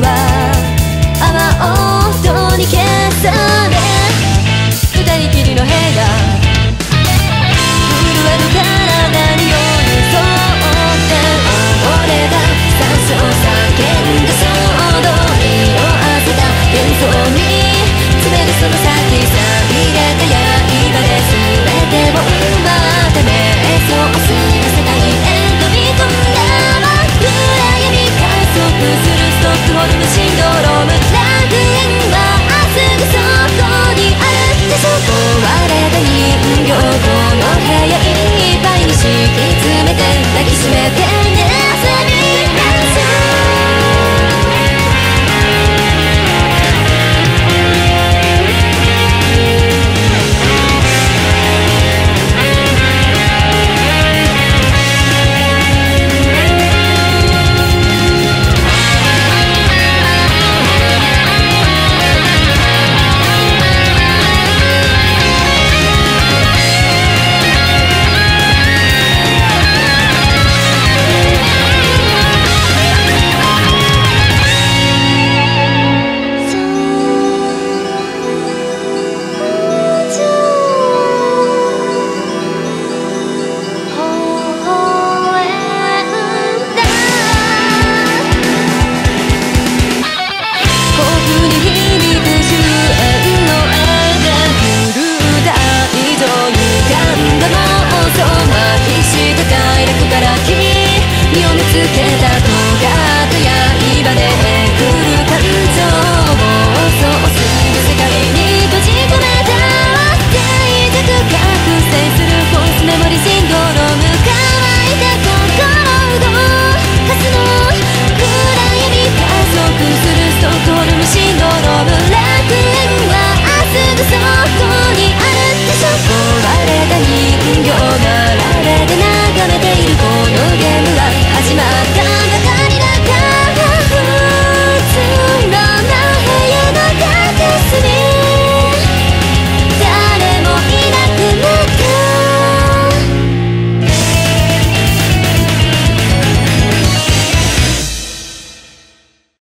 は泡音に消さくほどの振動ローム楽園はすそこにあるってそこ